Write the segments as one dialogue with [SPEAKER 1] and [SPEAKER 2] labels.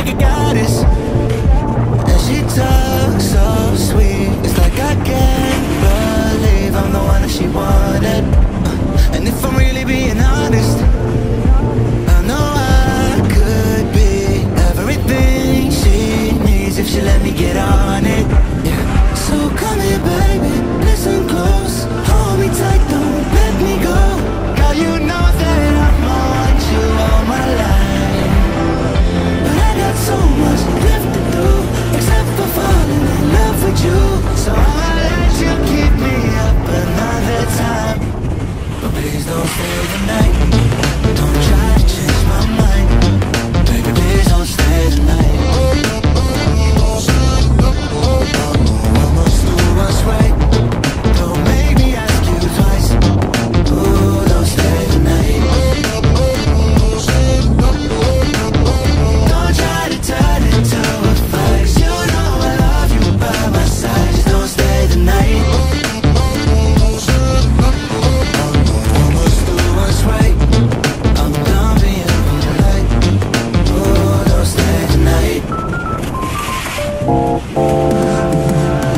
[SPEAKER 1] like a guy. you, so I let you keep me up at night.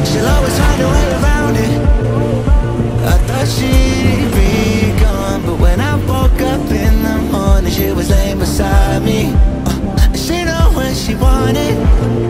[SPEAKER 1] She'll always find a way around it. I thought she'd be gone But when I woke up in the morning She was laying beside me. Uh, She know what she wanted.